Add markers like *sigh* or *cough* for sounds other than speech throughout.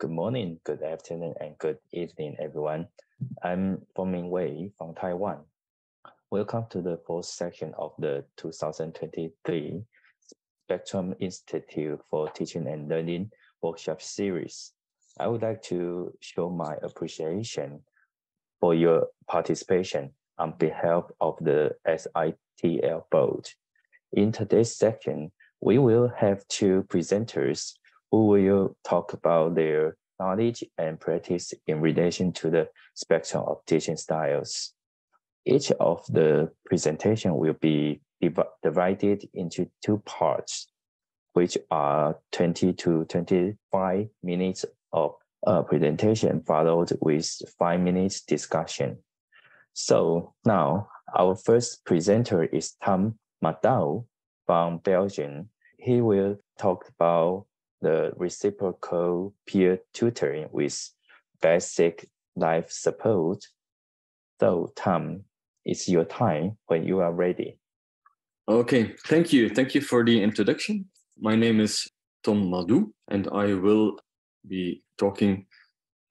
Good morning, good afternoon, and good evening, everyone. I'm Fengming Wei from Taiwan. Welcome to the fourth section of the 2023 Spectrum Institute for Teaching and Learning workshop series. I would like to show my appreciation for your participation on behalf of the SITL board. In today's section, we will have two presenters who will talk about their knowledge and practice in relation to the spectrum of teaching styles. Each of the presentation will be div divided into two parts, which are 20 to 25 minutes of uh, presentation followed with five minutes discussion. So now our first presenter is Tom Madou from Belgium. He will talk about the reciprocal peer tutoring with basic life support. So Tom, it's your time when you are ready. Okay, thank you. Thank you for the introduction. My name is Tom Madou, and I will be talking,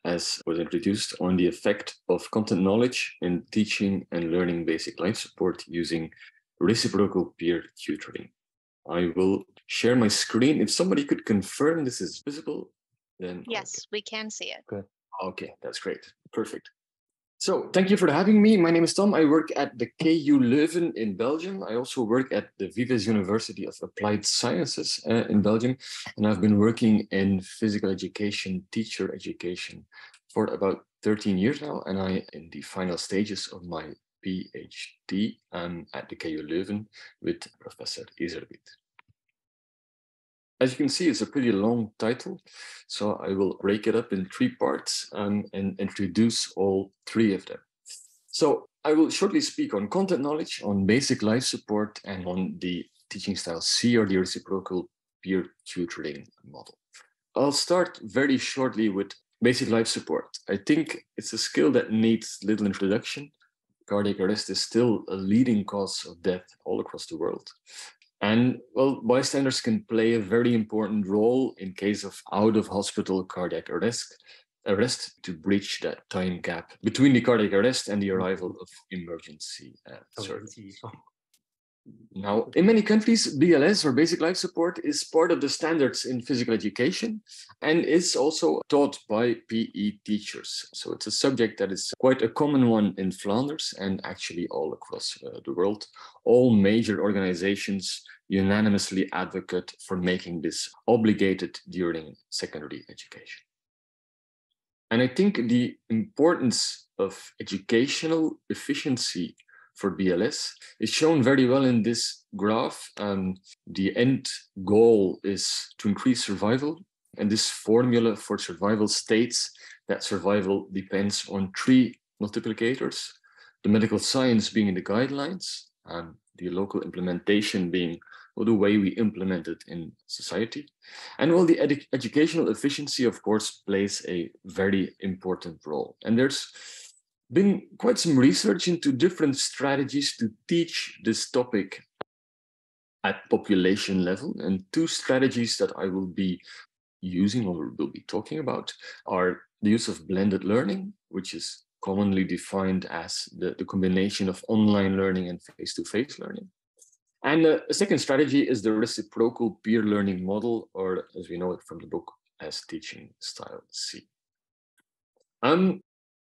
as was introduced, on the effect of content knowledge in teaching and learning basic life support using reciprocal peer tutoring. I will share my screen. If somebody could confirm this is visible, then yes, okay. we can see it. Good. Okay, that's great. Perfect. So thank you for having me. My name is Tom. I work at the KU Leuven in Belgium. I also work at the Vives University of Applied Sciences uh, in Belgium. And I've been working in physical education, teacher education for about 13 years now. And I in the final stages of my PhD I'm at the KU Leuven with Professor Iserbyt. As you can see, it's a pretty long title, so I will break it up in three parts and introduce all three of them. So I will shortly speak on content knowledge, on basic life support, and on the teaching style C or the reciprocal peer tutoring model. I'll start very shortly with basic life support. I think it's a skill that needs little introduction. Cardiac arrest is still a leading cause of death all across the world. And well, bystanders can play a very important role in case of out of hospital cardiac arrest, arrest to bridge that time gap between the cardiac arrest and the arrival of emergency uh, service. Now, in many countries, BLS or basic life support is part of the standards in physical education and is also taught by PE teachers. So it's a subject that is quite a common one in Flanders and actually all across uh, the world. All major organizations unanimously advocate for making this obligated during secondary education. And I think the importance of educational efficiency for BLS is shown very well in this graph. Um, the end goal is to increase survival. And this formula for survival states that survival depends on three multiplicators, the medical science being in the guidelines, and the local implementation being or the way we implement it in society. And well, the edu educational efficiency, of course, plays a very important role. And there's been quite some research into different strategies to teach this topic at population level. And two strategies that I will be using or will be talking about are the use of blended learning, which is commonly defined as the, the combination of online learning and face-to-face -face learning. And uh, a second strategy is the reciprocal peer learning model, or as we know it from the book, as teaching style C. Um,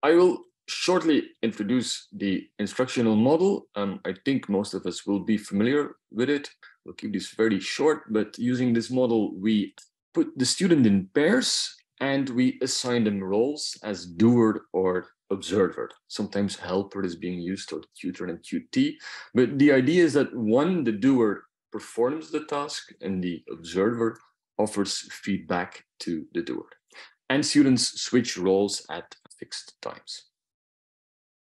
I will shortly introduce the instructional model. Um, I think most of us will be familiar with it. We'll keep this very short, but using this model, we put the student in pairs and we assign them roles as doer or observer. Sometimes helper is being used or tutor and QT. But the idea is that one, the doer performs the task and the observer offers feedback to the doer. And students switch roles at fixed times.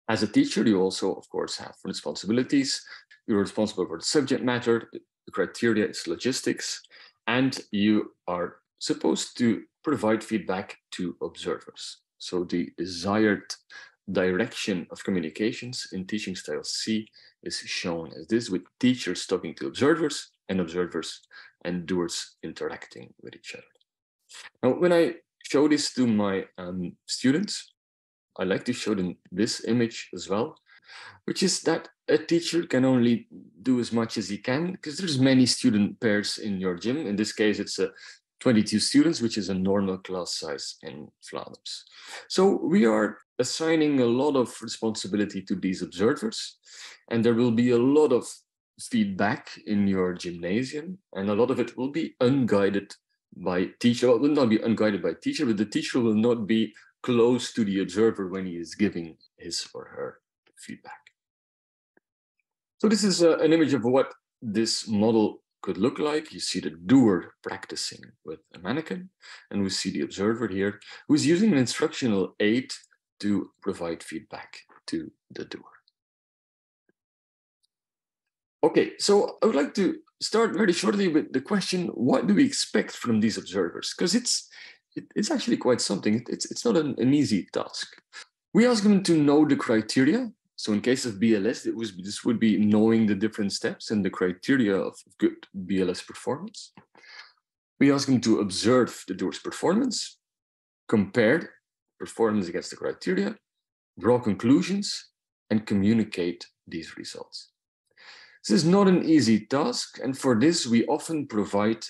As a teacher, you also, of course, have responsibilities. You're responsible for the subject matter, the criteria is logistics, and you are supposed to provide feedback to observers. So the desired direction of communications in teaching style C is shown as this with teachers talking to observers and observers and doers interacting with each other. Now, when I show this to my um, students, I like to show them this image as well, which is that a teacher can only do as much as he can because there's many student pairs in your gym. In this case, it's a 22 students, which is a normal class size in Flanders. So we are assigning a lot of responsibility to these observers, and there will be a lot of feedback in your gymnasium, and a lot of it will be unguided by teacher. Well, it will not be unguided by teacher, but the teacher will not be close to the observer when he is giving his or her feedback. So this is uh, an image of what this model could look like. You see the doer practicing with a mannequin, and we see the observer here who is using an instructional aid to provide feedback to the doer. Okay, so I would like to start very shortly with the question, what do we expect from these observers? Because it's it, it's actually quite something. It's, it's not an, an easy task. We ask them to know the criteria. So in case of BLS, it was, this would be knowing the different steps and the criteria of good BLS performance. We ask them to observe the doer's performance, compare performance against the criteria, draw conclusions, and communicate these results. This is not an easy task, and for this, we often provide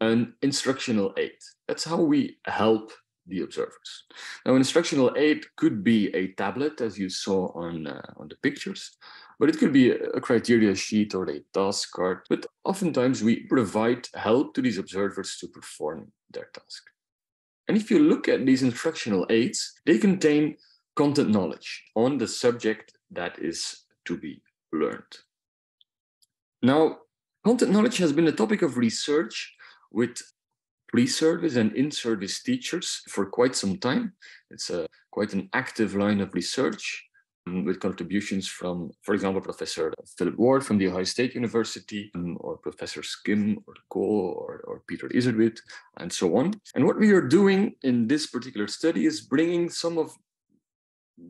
an instructional aid. That's how we help the observers. Now, instructional aid could be a tablet, as you saw on, uh, on the pictures, but it could be a criteria sheet or a task card. But oftentimes we provide help to these observers to perform their task. And if you look at these instructional aids, they contain content knowledge on the subject that is to be learned. Now, content knowledge has been a topic of research with pre-service and in-service teachers for quite some time. It's a quite an active line of research um, with contributions from, for example, Professor Philip Ward from The Ohio State University, um, or Professor Skim or Cole or, or Peter Iserbyt, and so on. And what we are doing in this particular study is bringing some of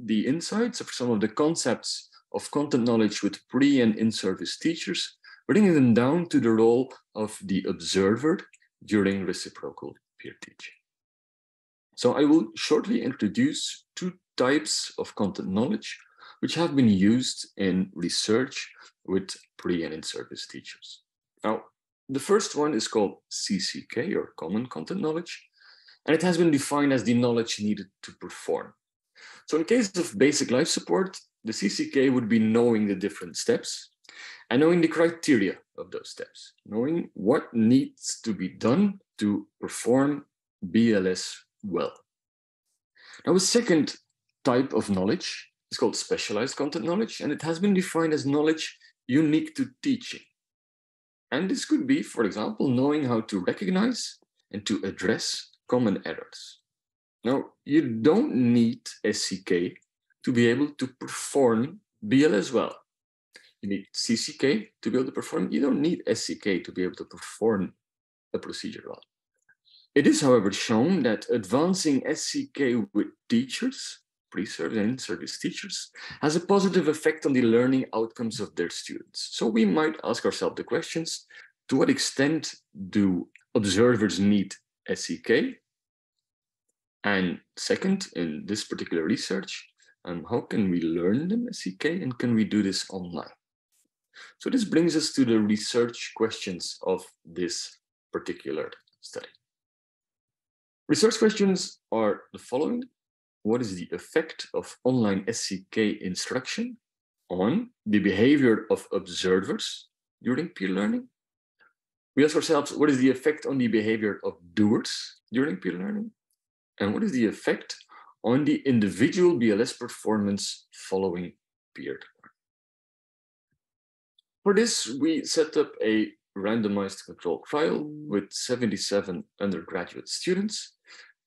the insights of some of the concepts of content knowledge with pre and in-service teachers bringing them down to the role of the observer during reciprocal peer teaching. So I will shortly introduce two types of content knowledge which have been used in research with pre and in-service teachers. Now, the first one is called CCK or Common Content Knowledge, and it has been defined as the knowledge needed to perform. So in case of basic life support, the CCK would be knowing the different steps and knowing the criteria of those steps, knowing what needs to be done to perform BLS well. Now, a second type of knowledge is called specialized content knowledge, and it has been defined as knowledge unique to teaching. And this could be, for example, knowing how to recognize and to address common errors. Now, you don't need SCK to be able to perform BLS well you need CCK to be able to perform. You don't need SCK to be able to perform a procedure well. It is, however, shown that advancing SCK with teachers, pre-service and in service teachers, has a positive effect on the learning outcomes of their students. So we might ask ourselves the questions, to what extent do observers need SCK? And second, in this particular research, um, how can we learn them SCK and can we do this online? So this brings us to the research questions of this particular study. Research questions are the following. What is the effect of online SCK instruction on the behavior of observers during peer learning? We ask ourselves, what is the effect on the behavior of doers during peer learning? And what is the effect on the individual BLS performance following peer for this, we set up a randomized control trial with 77 undergraduate students.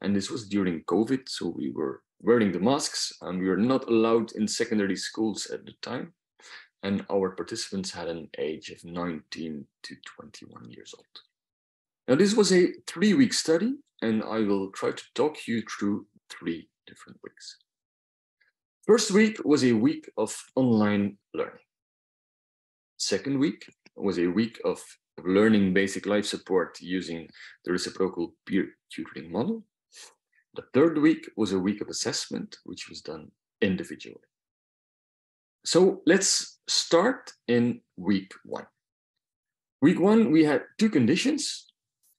And this was during COVID, so we were wearing the masks and we were not allowed in secondary schools at the time. And our participants had an age of 19 to 21 years old. Now, this was a three week study, and I will try to talk you through three different weeks. First week was a week of online learning. Second week was a week of learning basic life support using the reciprocal peer tutoring model. The third week was a week of assessment, which was done individually. So let's start in week one. Week one, we had two conditions.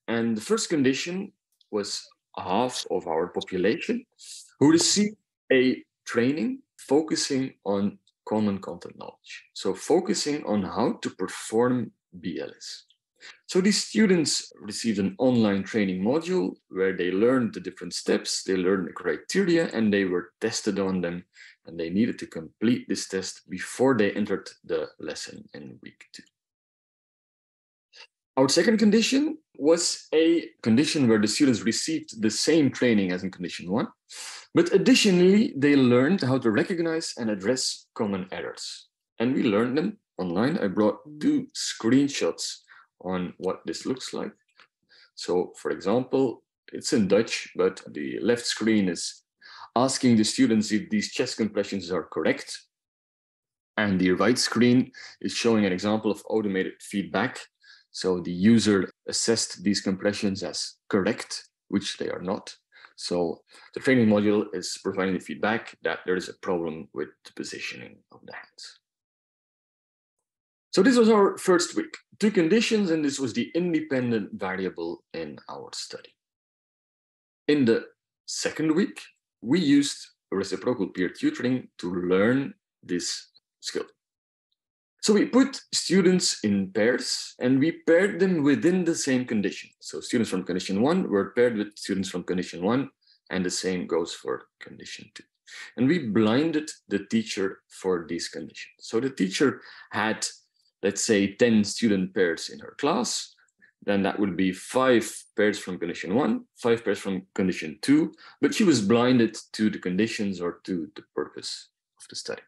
And the first condition was half of our population who received a training focusing on common content knowledge. So focusing on how to perform BLS. So these students received an online training module where they learned the different steps, they learned the criteria, and they were tested on them. And they needed to complete this test before they entered the lesson in week two. Our second condition was a condition where the students received the same training as in condition one, but additionally, they learned how to recognize and address common errors. And we learned them online. I brought two screenshots on what this looks like. So for example, it's in Dutch, but the left screen is asking the students if these chest compressions are correct. And the right screen is showing an example of automated feedback so the user assessed these compressions as correct, which they are not. So the training module is providing the feedback that there is a problem with the positioning of the hands. So this was our first week, two conditions, and this was the independent variable in our study. In the second week, we used reciprocal peer tutoring to learn this skill. So we put students in pairs and we paired them within the same condition. So students from condition one were paired with students from condition one, and the same goes for condition two. And we blinded the teacher for these conditions. So the teacher had, let's say, 10 student pairs in her class. Then that would be five pairs from condition one, five pairs from condition two, but she was blinded to the conditions or to the purpose of the study.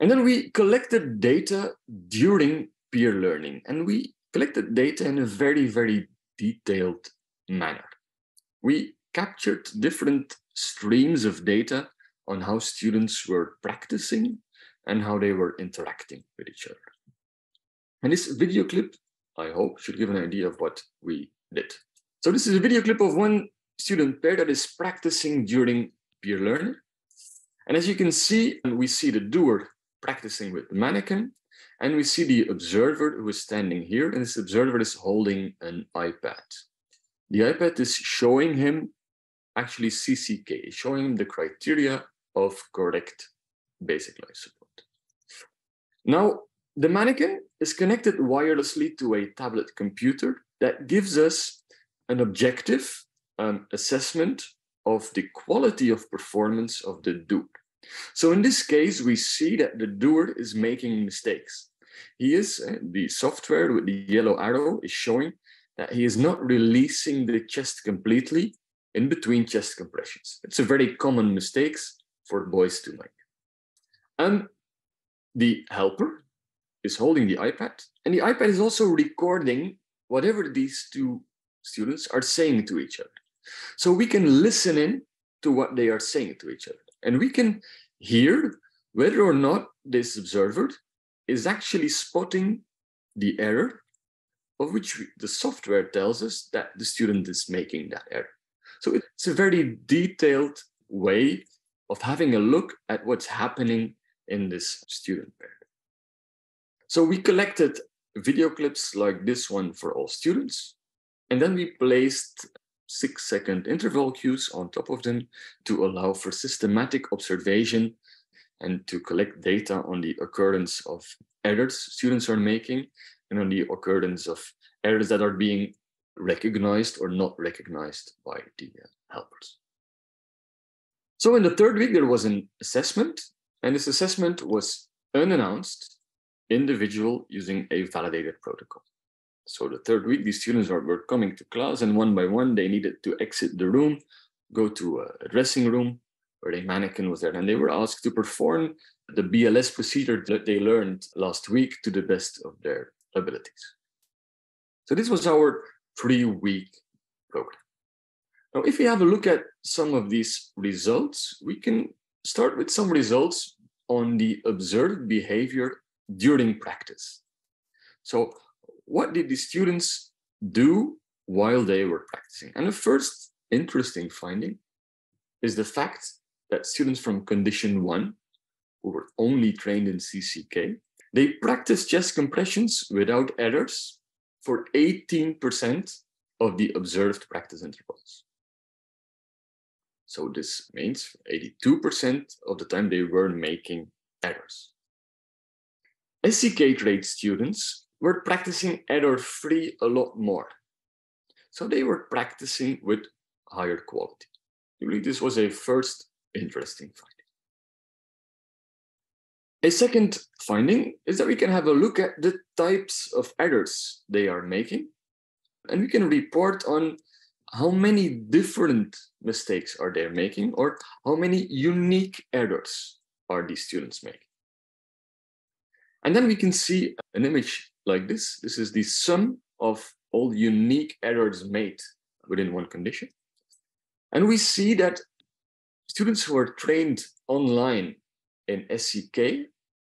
And then we collected data during peer learning, and we collected data in a very, very detailed manner. We captured different streams of data on how students were practicing and how they were interacting with each other. And this video clip, I hope, should give an idea of what we did. So this is a video clip of one student pair that is practicing during peer learning. And as you can see, and we see the doer practicing with the mannequin. And we see the observer who is standing here, and this observer is holding an iPad. The iPad is showing him actually CCK, showing him the criteria of correct basic life support. Now, the mannequin is connected wirelessly to a tablet computer that gives us an objective um, assessment of the quality of performance of the doer. So in this case, we see that the doer is making mistakes. He is, uh, the software with the yellow arrow is showing that he is not releasing the chest completely in between chest compressions. It's a very common mistake for boys to make. And the helper is holding the iPad, and the iPad is also recording whatever these two students are saying to each other. So we can listen in to what they are saying to each other. And we can hear whether or not this observer is actually spotting the error of which the software tells us that the student is making that error. So it's a very detailed way of having a look at what's happening in this student pair. So we collected video clips like this one for all students, and then we placed six second interval cues on top of them to allow for systematic observation and to collect data on the occurrence of errors students are making and on the occurrence of errors that are being recognized or not recognized by the uh, helpers. So in the third week, there was an assessment, and this assessment was unannounced, individual using a validated protocol. So the third week, these students are, were coming to class and one by one, they needed to exit the room, go to a dressing room where a mannequin was there. And they were asked to perform the BLS procedure that they learned last week to the best of their abilities. So this was our three-week program. Now, if we have a look at some of these results, we can start with some results on the observed behavior during practice. So what did the students do while they were practicing? And the first interesting finding is the fact that students from condition one, who were only trained in CCK, they practiced chest compressions without errors for 18% of the observed practice intervals. So this means 82% of the time they were making errors. SCK trained students were practicing error-free a lot more. So they were practicing with higher quality. Really, this was a first interesting finding. A second finding is that we can have a look at the types of errors they are making, and we can report on how many different mistakes are they making or how many unique errors are these students making. And then we can see an image like this. This is the sum of all unique errors made within one condition. And we see that students who are trained online in SCK,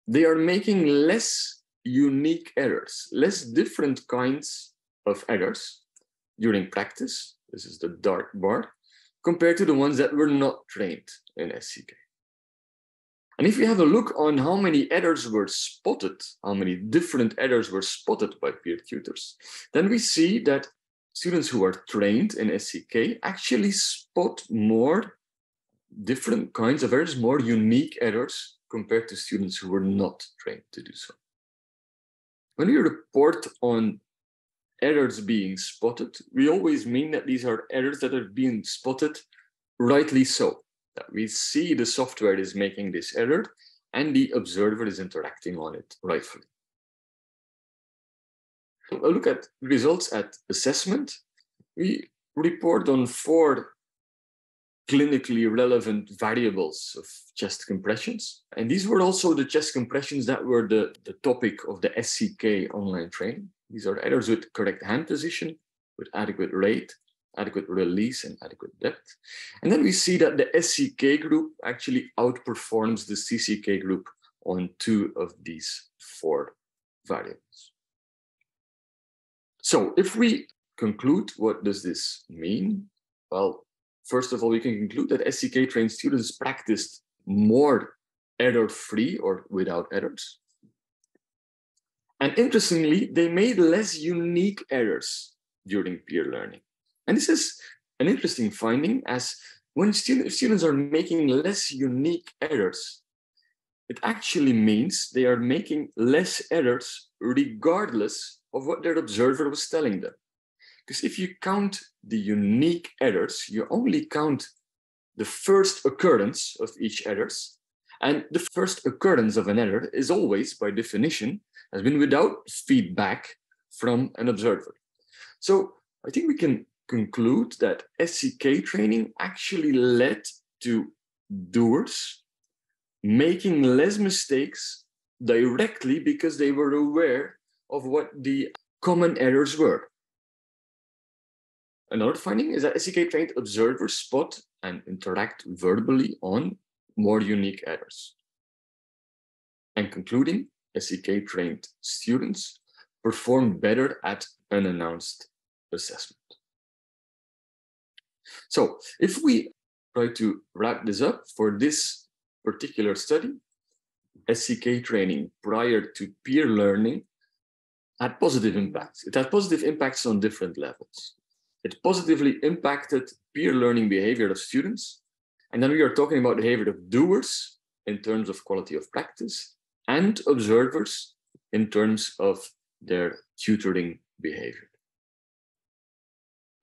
they are making less unique errors, less different kinds of errors during practice. This is the dark bar, compared to the ones that were not trained in SCK. And if we have a look on how many errors were spotted, how many different errors were spotted by peer tutors, then we see that students who are trained in SCK actually spot more different kinds of errors, more unique errors compared to students who were not trained to do so. When we report on errors being spotted, we always mean that these are errors that are being spotted rightly so we see the software is making this error and the observer is interacting on it rightfully. So a look at results at assessment. We report on four clinically relevant variables of chest compressions. And these were also the chest compressions that were the, the topic of the SCK online training. These are errors with correct hand position, with adequate rate, adequate release and adequate depth. And then we see that the SCK group actually outperforms the CCK group on two of these four variables. So if we conclude, what does this mean? Well, first of all, we can conclude that SCK trained students practiced more error-free or without errors. And interestingly, they made less unique errors during peer learning. And this is an interesting finding as when student, students are making less unique errors, it actually means they are making less errors regardless of what their observer was telling them. Because if you count the unique errors, you only count the first occurrence of each errors. And the first occurrence of an error is always, by definition, has been without feedback from an observer. So I think we can conclude that SCK training actually led to doers making less mistakes directly because they were aware of what the common errors were. Another finding is that SCK trained observers spot and interact verbally on more unique errors. And concluding, SCK trained students perform better at unannounced assessment. So if we try to wrap this up for this particular study, SCK training prior to peer learning had positive impacts. It had positive impacts on different levels. It positively impacted peer learning behavior of students. And then we are talking about behavior of doers in terms of quality of practice and observers in terms of their tutoring behavior.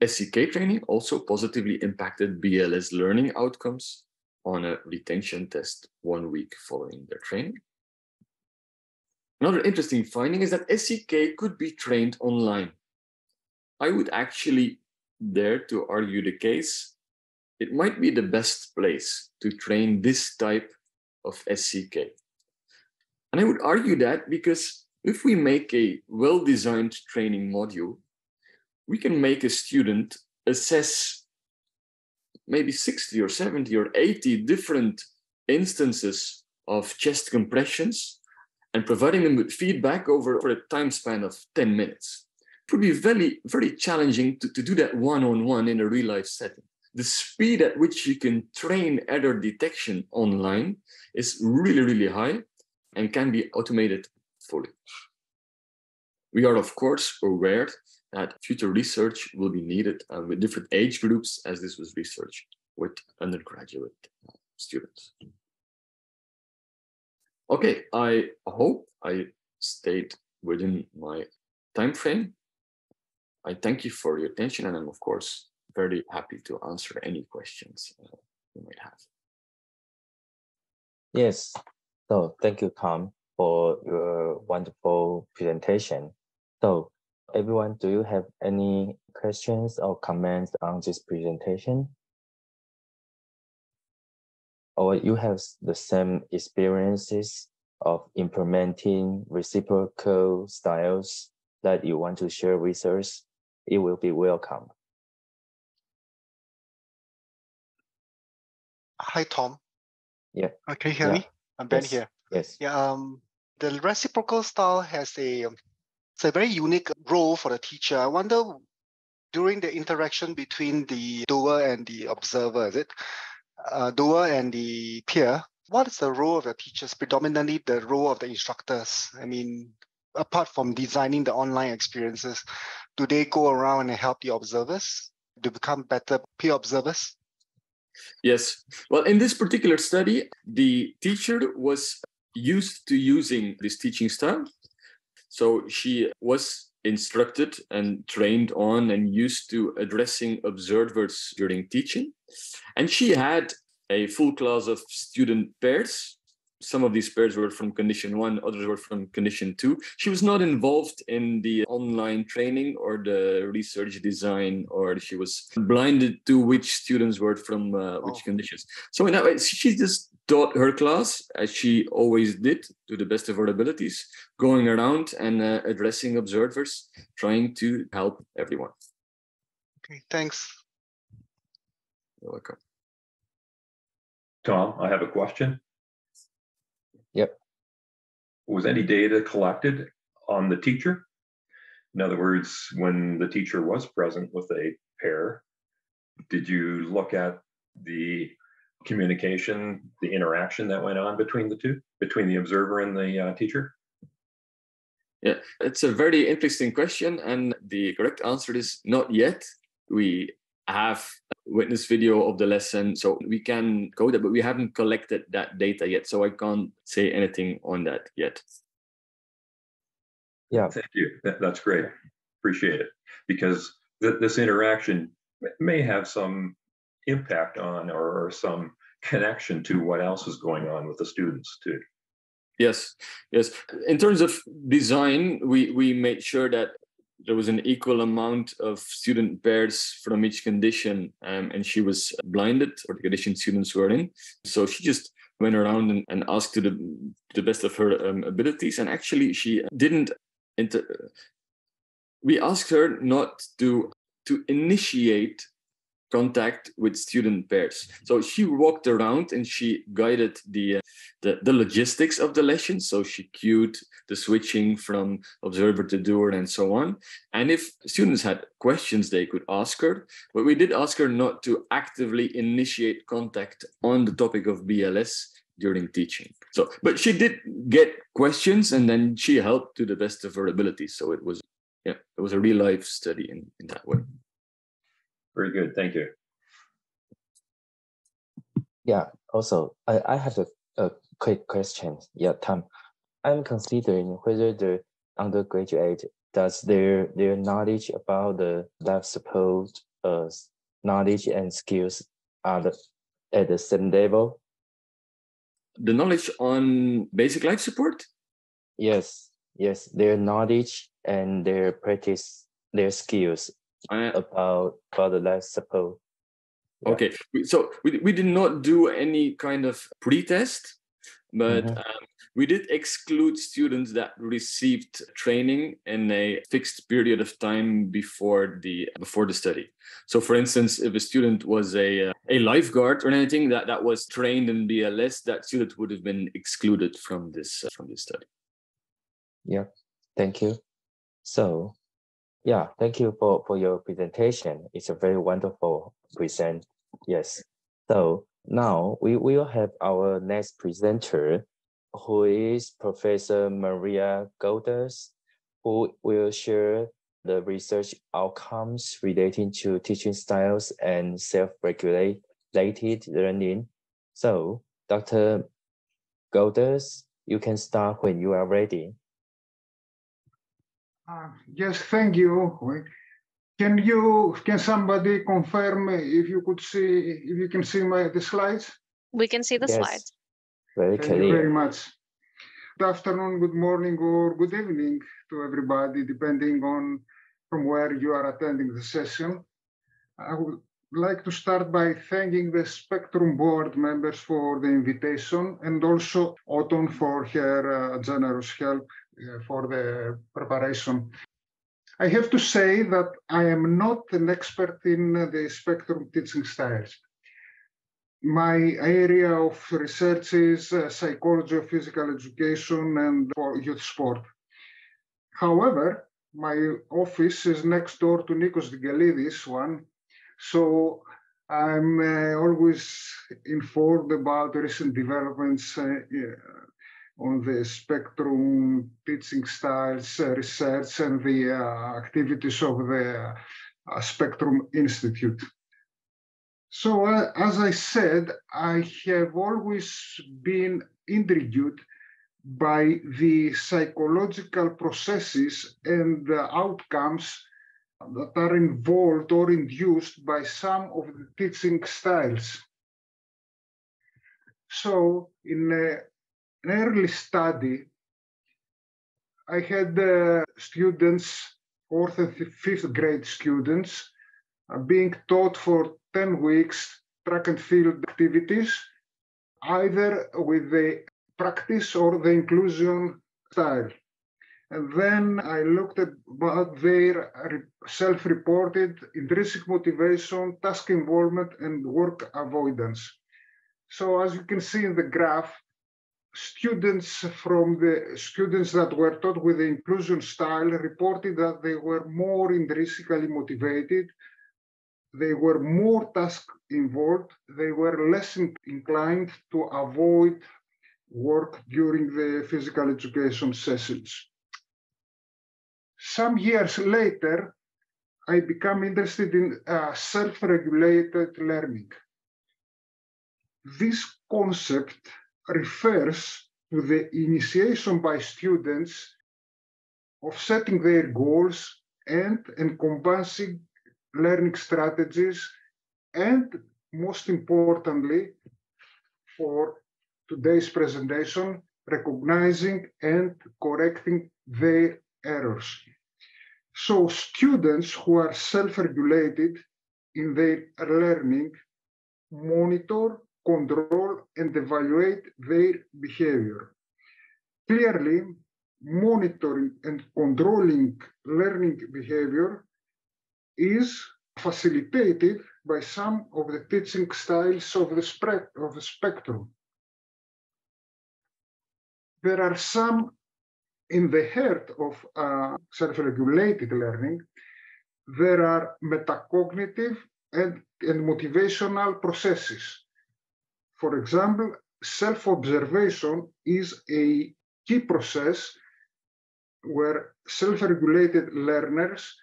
SCK training also positively impacted BLS learning outcomes on a retention test one week following their training. Another interesting finding is that SCK could be trained online. I would actually dare to argue the case. It might be the best place to train this type of SCK. And I would argue that because if we make a well-designed training module we can make a student assess maybe 60 or 70 or 80 different instances of chest compressions and providing them with feedback over, over a time span of 10 minutes. It would be very, very challenging to, to do that one-on-one in a real life setting. the speed at which you can train error detection online is really, really high and can be automated fully. We are, of course, aware that future research will be needed uh, with different age groups as this was research with undergraduate students. Okay, I hope I stayed within my time frame. I thank you for your attention and I'm of course very happy to answer any questions uh, you might have. Yes, so thank you, Tom, for your wonderful presentation. So everyone, do you have any questions or comments on this presentation? Or you have the same experiences of implementing reciprocal styles that you want to share with us, it will be welcome. Hi, Tom. Yeah. Uh, can you hear yeah. me? I'm Ben here. Yes. Yeah. Um, the reciprocal style has a it's a very unique role for the teacher. I wonder during the interaction between the doer and the observer, is it uh, doer and the peer? What is the role of the teachers? Predominantly, the role of the instructors. I mean, apart from designing the online experiences, do they go around and help the observers to become better peer observers? Yes. Well, in this particular study, the teacher was used to using this teaching style. So she was instructed and trained on and used to addressing observers during teaching. And she had a full class of student pairs some of these pairs were from condition one, others were from condition two. She was not involved in the online training or the research design, or she was blinded to which students were from uh, which oh. conditions. So in that way, she just taught her class as she always did to the best of her abilities, going around and uh, addressing observers, trying to help everyone. Okay, thanks. You're welcome. Tom, I have a question. Yep. Was any data collected on the teacher? In other words, when the teacher was present with a pair, did you look at the communication, the interaction that went on between the two, between the observer and the uh, teacher? Yeah, it's a very interesting question. And the correct answer is not yet. We have witness video of the lesson. So we can go there, but we haven't collected that data yet. So I can't say anything on that yet. Yeah. Thank you. That, that's great. Appreciate it. Because th- this interaction may have some impact on or, or some connection to what else is going on with the students too. Yes, yes. In terms of design, we we made sure that there was an equal amount of student pairs from each condition, um, and she was blinded, or the condition students were in. So she just went around and, and asked to the to the best of her um, abilities, and actually she didn't. Inter- we asked her not to to initiate contact with student pairs. So she walked around and she guided the, uh, the, the logistics of the lesson. So she cued the switching from observer to doer and so on. And if students had questions, they could ask her. But we did ask her not to actively initiate contact on the topic of BLS during teaching. So, but she did get questions and then she helped to the best of her ability. So it was, yeah, it was a real life study in, in that way. Very good. Thank you. Yeah. Also, I, I have a, a quick question. Yeah, Tom. I'm considering whether the undergraduate does their their knowledge about the life support uh, knowledge and skills are the, at the same level. The knowledge on basic life support. Yes. Yes. Their knowledge and their practice, their skills uh, about about the life support. Yeah. Okay, so we, we did not do any kind of pre-test, but mm-hmm. um, we did exclude students that received training in a fixed period of time before the before the study. So, for instance, if a student was a a lifeguard or anything that that was trained in BLS, that student would have been excluded from this uh, from this study. Yeah, thank you. So, yeah, thank you for for your presentation. It's a very wonderful present Yes. So now we will have our next presenter, who is Professor Maria Goudas, who will share the research outcomes relating to teaching styles and self-regulated learning. So, Dr. Goudas, you can start when you are ready. Uh, yes, thank you. Can you can somebody confirm if you could see if you can see my the slides? We can see the Yes. slides. Very Thank you very much. Good afternoon, good morning, or good evening to everybody, depending on from where you are attending the session. I would like to start by thanking the Spectrum board members for the invitation and also Autumn for her uh, generous help for the preparation. I have to say that I am not an expert in uh, the Spectrum teaching styles. My area of research is uh, psychology of physical education and youth sport. However, my office is next door to Nikos Digelidis one, so I'm uh, always informed about recent developments uh, on the spectrum teaching styles uh, research and the uh, activities of the uh, Spectrum Institute. So, uh, as I said, I have always been intrigued by the psychological processes and the outcomes that are involved or induced by some of the teaching styles. So, in a, an early study, I had uh, students, fourth and fifth grade students, uh, being taught for 10 weeks track and field activities, either with the practice or the inclusion style. And then I looked at about their self-reported intrinsic motivation, task involvement, and work avoidance. So as you can see in the graph, students from the students that were taught with the inclusion style reported that they were more intrinsically motivated, they were more task involved, they were less inclined to avoid work during the physical education sessions. Some years later, I became interested in uh, self-regulated learning. This concept refers to the initiation by students of setting their goals and encompassing learning strategies and most importantly for today's presentation recognizing and correcting their errors. So students who are self-regulated in their learning monitor control and evaluate their behavior clearly monitoring and controlling learning behavior is facilitated by some of the teaching styles of the, spread, of the spectrum. There are some in the heart of uh, self-regulated learning. There are metacognitive and, and motivational processes. For example, self-observation is a key process where self-regulated learners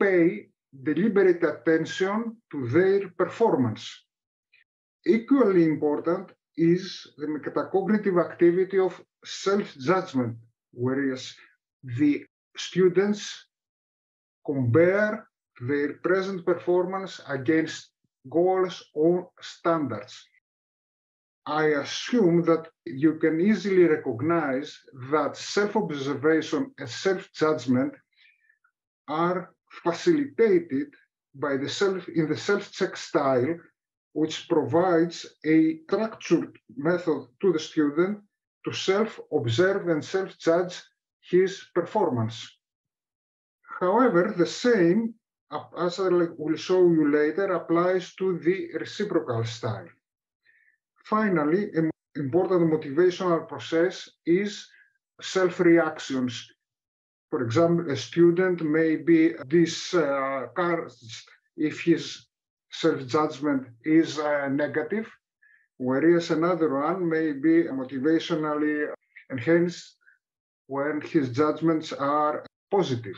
pay deliberate attention to their performance. Equally important is the metacognitive activity of self-judgment, whereas the students compare their present performance against goals or standards. I assume that you can easily recognize that self-observation and self-judgment are facilitated by the self in the self-check style, which provides a structured method to the student to self-observe and self-judge his performance. However, the same, as I will show you later, applies to the reciprocal style. Finally, an important motivational process is self-reactions for example, a student may be discouraged if his self-judgment is uh, negative, whereas another one may be motivationally enhanced when his judgments are positive.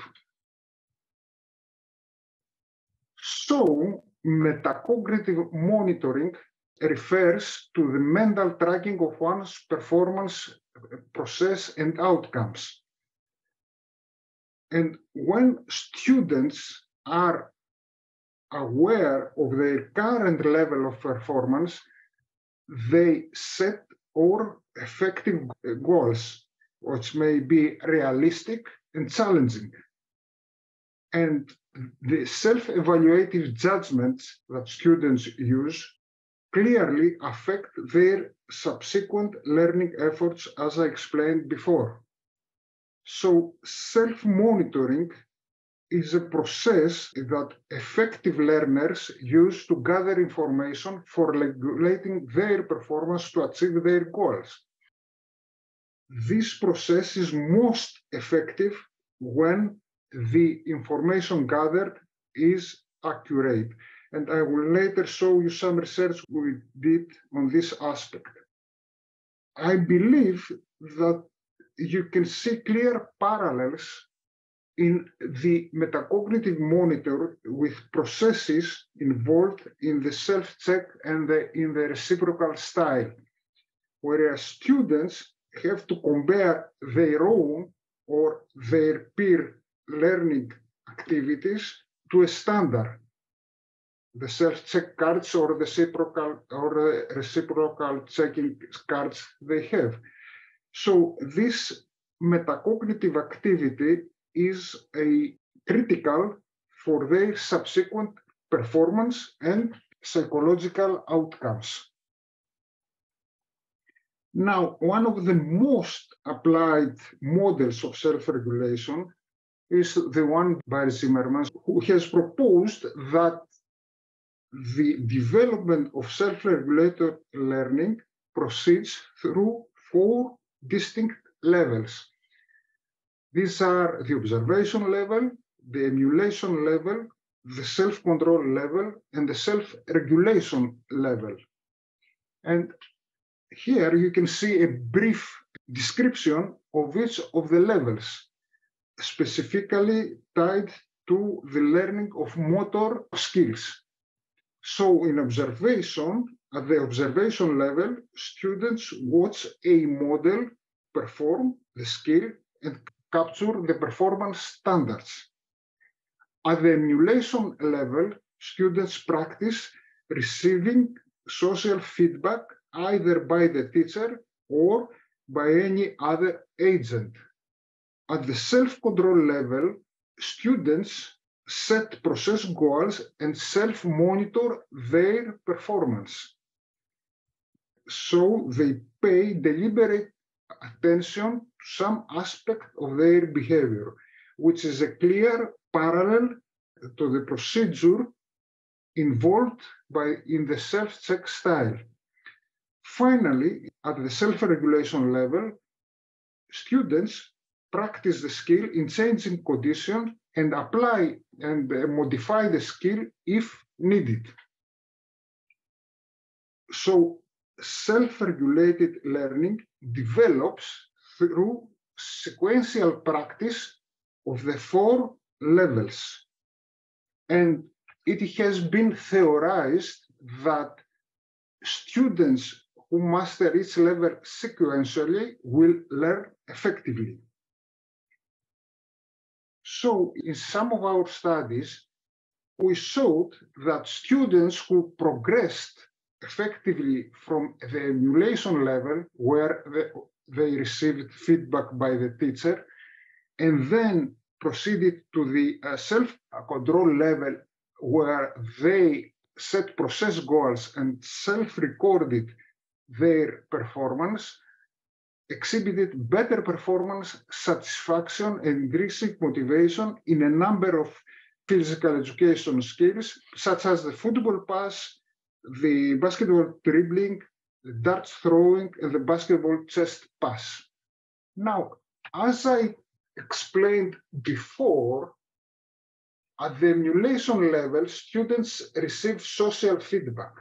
So, metacognitive monitoring refers to the mental tracking of one's performance, process, and outcomes. And when students are aware of their current level of performance, they set or effective goals, which may be realistic and challenging. And the self-evaluative judgments that students use clearly affect their subsequent learning efforts, as I explained before. So self-monitoring is a process that effective learners use to gather information for regulating their performance to achieve their goals. This process is most effective when the information gathered is accurate. And I will later show you some research we did on this aspect. I believe that you can see clear parallels in the metacognitive monitor with processes involved in the self-check and the, in the reciprocal style, whereas students have to compare their own or their peer learning activities to a standard, the self-check cards or the reciprocal or the reciprocal checking cards they have. So this metacognitive activity is a critical for their subsequent performance and psychological outcomes. Now, one of the most applied models of self-regulation is the one by Zimmerman, who has proposed that the development of self-regulated learning proceeds through four distinct levels. These are the observation level, the emulation level, the self-control level, and the self-regulation level. And here you can see a brief description of each of the levels, specifically tied to the learning of motor skills. So in observation, at the observation level, students watch a model perform the skill and capture the performance standards. At the emulation level, students practice receiving social feedback either by the teacher or by any other agent. At the self-control level, students set process goals and self-monitor their performance. So they pay deliberate attention to some aspect of their behavior, which is a clear parallel to the procedure involved by in the self-check style. Finally, at the self-regulation level, students practice the skill in changing conditions and apply and uh, modify the skill if needed. So self-regulated learning develops through sequential practice of the four levels. And it has been theorized that students who master each level sequentially will learn effectively. So in some of our studies, we showed that students who progressed effectively from the emulation level where they received feedback by the teacher and then proceeded to the uh, self-control level where they set process goals and self-recorded their performance exhibited better performance, satisfaction, and increasing motivation in a number of physical education skills, such as the football pass, the basketball dribbling, the darts throwing, and the basketball chest pass. Now, as I explained before, At the emulation level, students receive social feedback.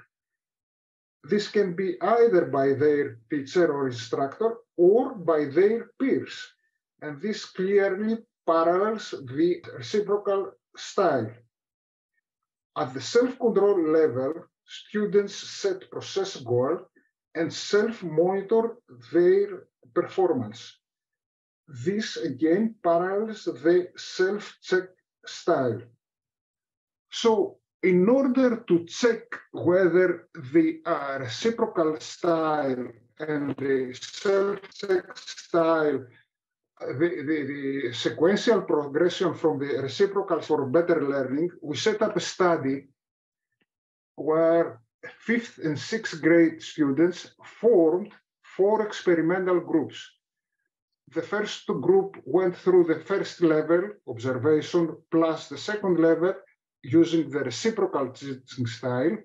This can be either by their teacher or instructor or by their peers. And this clearly parallels the reciprocal style. At the self-control level, students set process goals and self-monitor their performance. This again parallels the self-check style. So in order to check whether the uh, reciprocal style and the self-check style, the, the, the, sequential progression from the reciprocal for better learning, we set up a study where fifth and sixth grade students formed four experimental groups. The first group went through the first level, observation, plus the second level, using the reciprocal teaching style.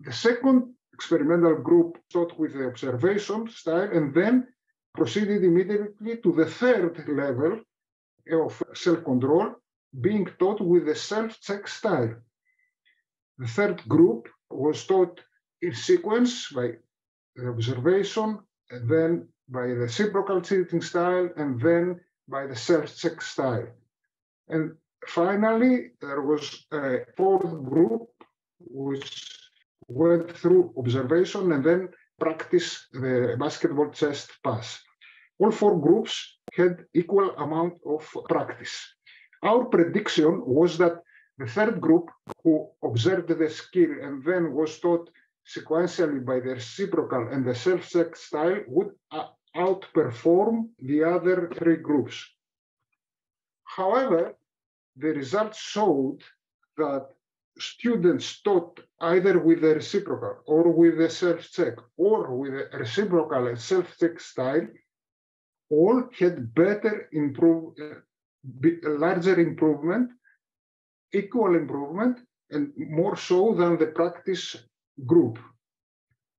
The second experimental group taught with the observation style and then proceeded immediately to the third level of self-control, being taught with the self-check style. The third group was taught in sequence by the observation and then by the reciprocal cheating style and then by the self-check style. And finally, there was a fourth group which went through observation and then practice the basketball chest pass. All four groups had equal amount of practice. Our prediction was that the third group who observed the skill and then was taught sequentially by the reciprocal and the self-check style would outperform the other three groups. However, the results showed that students taught either with the reciprocal or with the self-check or with the reciprocal and self-check style all had better improve, uh, larger improvement, equal improvement, and more so than the practice group.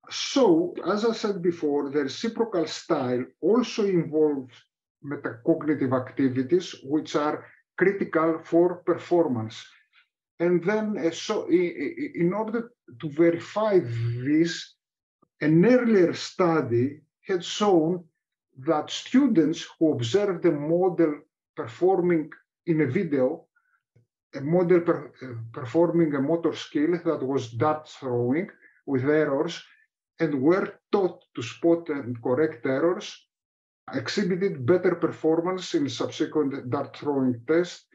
So, as I said before, the reciprocal style also involves metacognitive activities which are critical for performance. And then, uh, so in order to verify this, an earlier study had shown that students who observed a model performing in a video, a model per, uh, performing a motor skill that was dart throwing with errors, and were taught to spot and correct errors, exhibited better performance in subsequent dart throwing tests,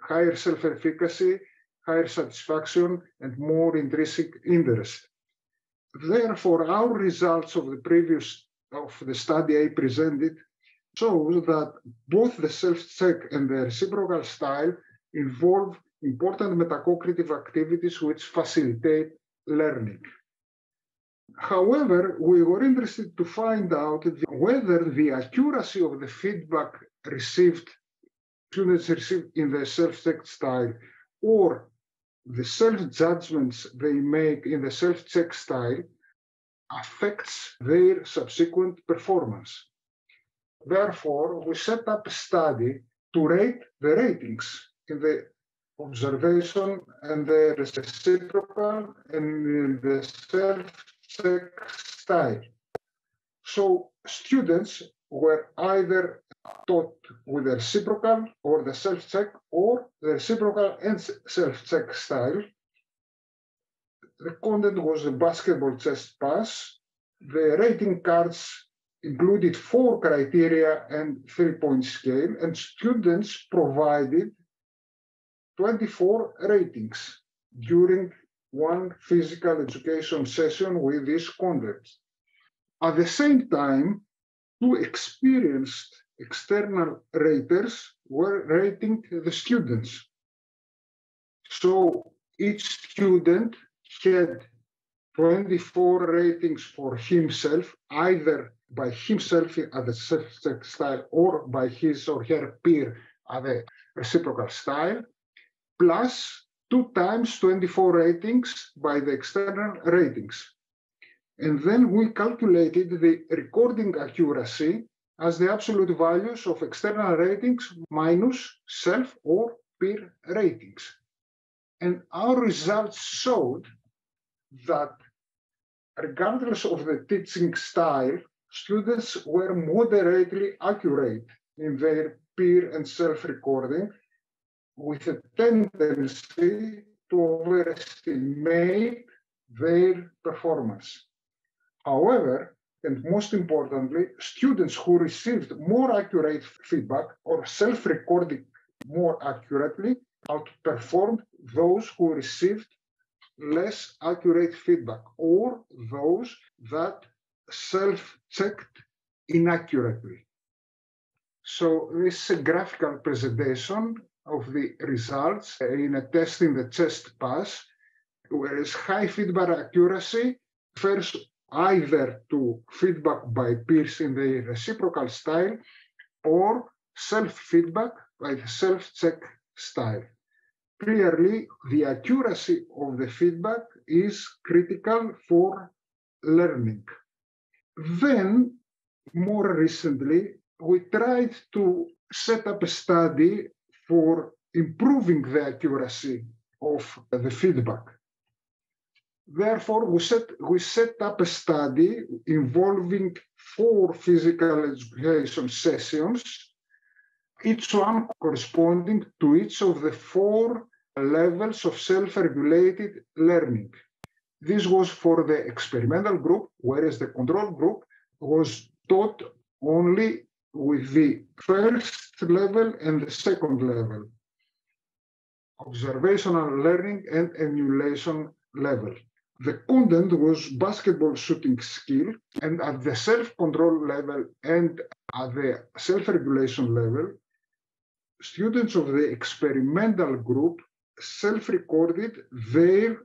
higher self-efficacy, higher satisfaction, and more intrinsic interest. Therefore, our results of the previous of the study I presented shows that both the self-check and the reciprocal style involve important metacognitive activities which facilitate learning. However, we were interested to find out whether the accuracy of the feedback received, students received in the self-check style, or the self-judgments they make in the self-check style affects their subsequent performance. Therefore, we set up a study to rate the ratings in the observation and the reciprocal and the self style. So students were either taught with the reciprocal or the self-check or the reciprocal and self-check style. The content was a basketball chest pass. The rating cards included four criteria and three-point scale, and students provided 24 ratings during one physical education session with these concepts. At the same time, two experienced external raters were rating the students. So each student had 24 ratings for himself, either by himself at the self style or by his or her peer at the reciprocal style, plus two times 24 ratings by the external ratings. And then we calculated the recording accuracy as the absolute values of external ratings minus self or peer ratings. And our results showed that regardless of the teaching style, students were moderately accurate in their peer and self-recording with a tendency to overestimate their performance. However, and most importantly, students who received more accurate feedback or self-recorded more accurately outperformed those who received less accurate feedback or those that self-checked inaccurately. So this is a graphical presentation of the results in a test in the chest pass, whereas high feedback accuracy refers either to feedback by peers in the reciprocal style or self-feedback by the self-check style. Clearly, the accuracy of the feedback is critical for learning. Then, more recently, we tried to set up a study for improving the accuracy of the feedback. Therefore, we set, we set up a study involving four physical education sessions, each one corresponding to each of the four levels of self-regulated learning. This was for the experimental group, whereas the control group was taught only with the first level and the second level, observational learning and emulation level. The content was basketball shooting skill, and at the self-control level and at the self-regulation level, students of the experimental group self-recorded their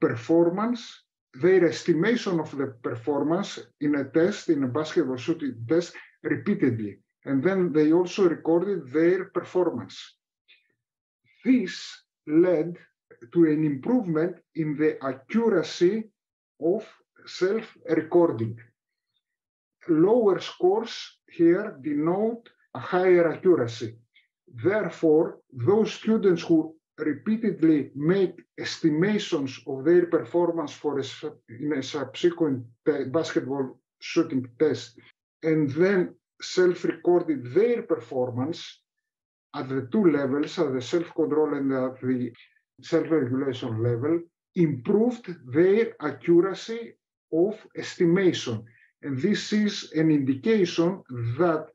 performance, their estimation of the performance in a test, in a basketball shooting test, repeatedly. And then they also recorded their performance. This led to an improvement in the accuracy of self-recording. Lower scores here denote a higher accuracy. Therefore, those students who repeatedly make estimations of their performance for a, in a subsequent basketball shooting test and then self-recorded their performance at the two levels, at the self-control and at the self-regulation level, improved their accuracy of estimation. And this is an indication that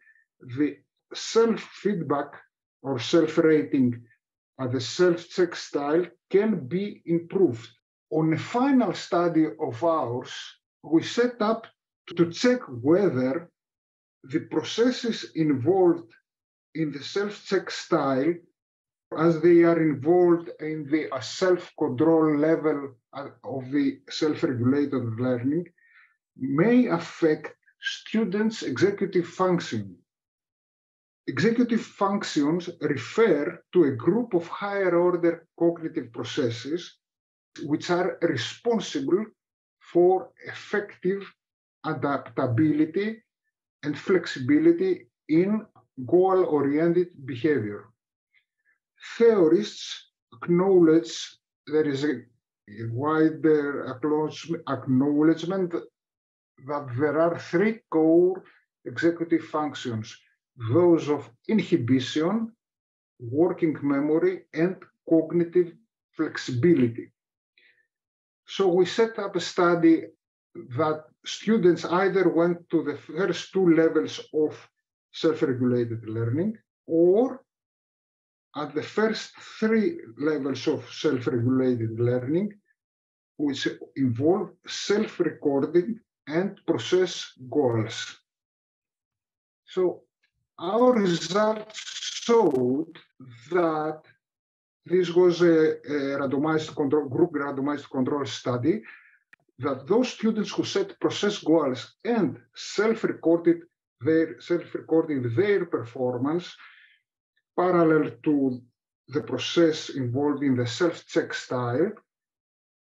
the self-feedback or self-rating at the self-check style can be improved. On a final study of ours, we set up to check whether the processes involved in the self-check style as they are involved in the self-control level of the self-regulated learning may affect students' executive function. Executive functions refer to a group of higher order cognitive processes which are responsible for effective adaptability and flexibility in goal-oriented behavior. Theorists acknowledge there is a wider acknowledgement that there are three core executive functions, those of inhibition, working memory, and cognitive flexibility. So we set up a study that students either went to the first two levels of self-regulated learning or at the first three levels of self-regulated learning, which involve self-recording and process goals. So our results showed that this was a, a randomized control, group randomized control study that those students who set process goals and self-recorded their self-recording their performance parallel to the process involving the self-check style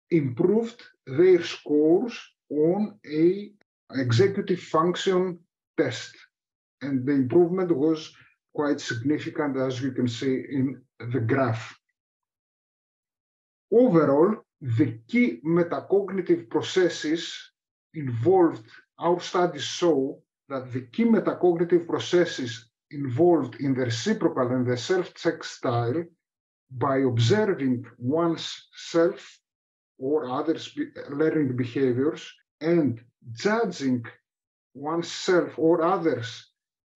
improved their scores on a executive function test and the improvement was quite significant as you can see in the graph. Overall, the key metacognitive processes involved, our studies show that the key metacognitive processes involved in the reciprocal and the self-check style by observing one's self or others' learning behaviors and judging oneself or others'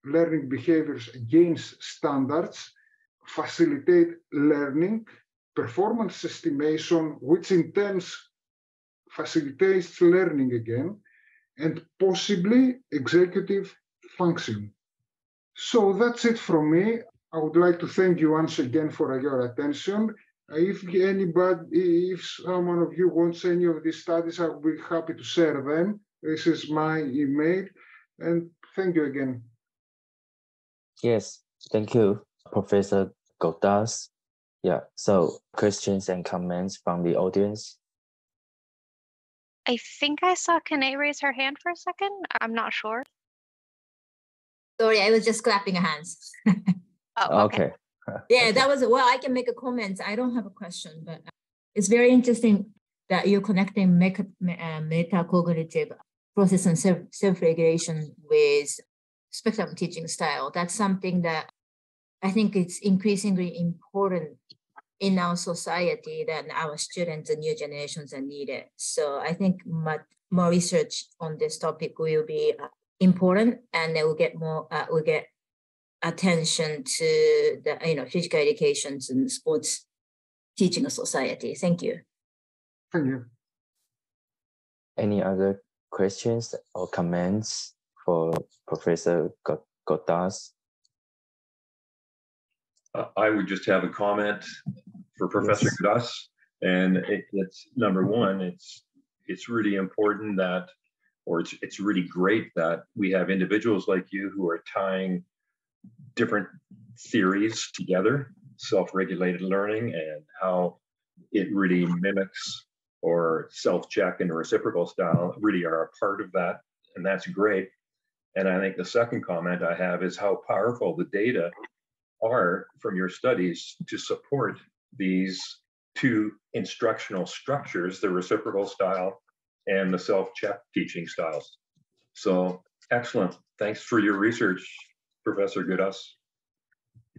learning behaviors against standards facilitate learning, performance estimation, which in turn facilitates learning again, and possibly executive function. So that's it from me. I would like to thank you once again for your attention. If anybody, if someone of you wants any of these studies, I'll be happy to share them. This is my email, and thank you again. Yes, thank you, Professor Goudas. Yeah, so questions and comments from the audience? I think I saw Kane raise her hand for a second. I'm not sure. Sorry, I was just clapping hands. oh, okay. okay. *laughs* yeah, that was well. I can make a comment. I don't have a question, but it's very interesting that you're connecting meta, uh, metacognitive process and self, self-regulation with spectrum teaching style. That's something that I think it's increasingly important in our society that our students and new generations are needed. So I think more research on this topic will be uh, important, and they will get more uh, will get attention to the you know physical education and sports teaching society. Thank you. Thank you. Any other questions or comments for Professor Goudas? Uh, I would just have a comment for Professor yes. Goudas, and it, it's number one. It's it's really important that, or it's it's really great that we have individuals like you who are tying different theories together, self-regulated learning, and how it really mimics or self-check and reciprocal style really are a part of that, and that's great. And I think the second comment I have is how powerful the data are from your studies to support these two instructional structures the reciprocal style and the self check teaching styles. So, excellent. Thanks for your research, Professor Goudas.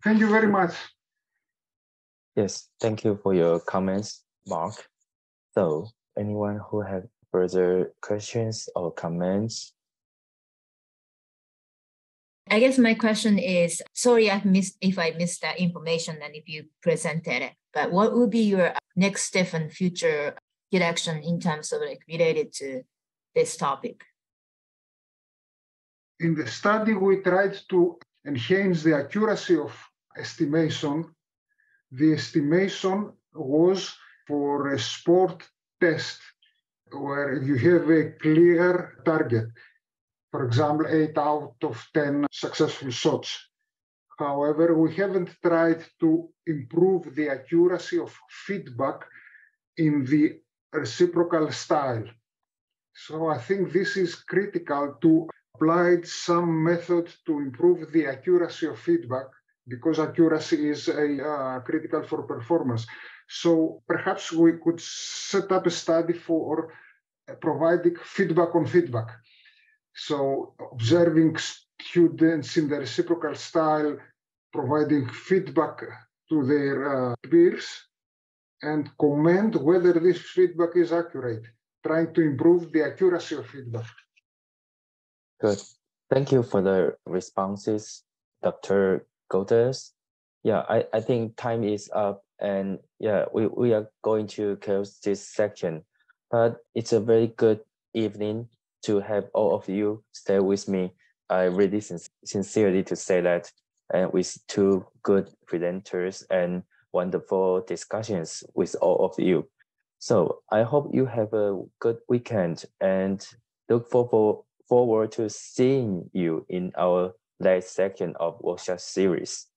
Thank you very much. Yes, thank you for your comments, Mark. So, anyone who have further questions or comments I guess my question is sorry I missed if I missed that information and if you presented it, but what would be your next step and future direction in terms of like related to this topic? In the study, we tried to enhance the accuracy of estimation. The estimation was for a sport test where you have a clear target for example, eight out of 10 successful shots. However, we haven't tried to improve the accuracy of feedback in the reciprocal style. So I think this is critical to apply some method to improve the accuracy of feedback because accuracy is a, uh, critical for performance. So perhaps we could set up a study for providing feedback on feedback. So observing students in the reciprocal style, providing feedback to their uh, peers, and comment whether this feedback is accurate, trying to improve the accuracy of feedback. Good. Thank you for the responses, Dr. Goudas. Yeah, I, I think time is up and yeah, we, we are going to close this section, but it's a very good evening to have all of you stay with me. I really sin sincerely to say that and with two good presenters and wonderful discussions with all of you. So I hope you have a good weekend and look forward forward to seeing you in our last section of workshop series.